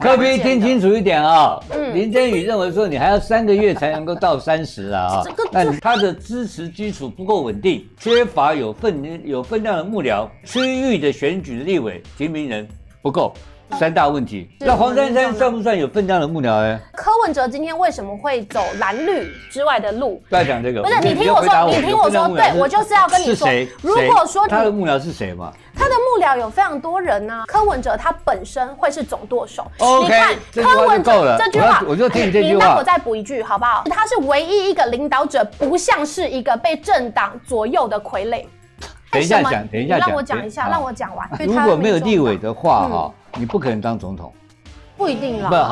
科比听清楚一点啊、嗯林振宇认为说你还要三个月才能够到三十啊啊这个，那他的支持基础不够稳定，缺乏有分有分量的幕僚，区域的选举的立委提名人不够，三大问题。那黄珊珊算不算有分量的幕僚呢？柯文哲今天为什么会走蓝绿之外的路？不要讲这个，不是你听我说，你听我说，对我就是要跟你说如果说他的幕僚是谁嘛？他的有非常多人呢、柯文哲他本身会是总舵手。OK，文哲这句话，我就听你这句话那我再补一句好不好？他是唯一一个领导者，不像是一个被政党左右的傀儡。等一下讲等一下讲让我讲一下，好让我讲完。如果没有立委的话嗯哈，你不可能当总统。不一定不了。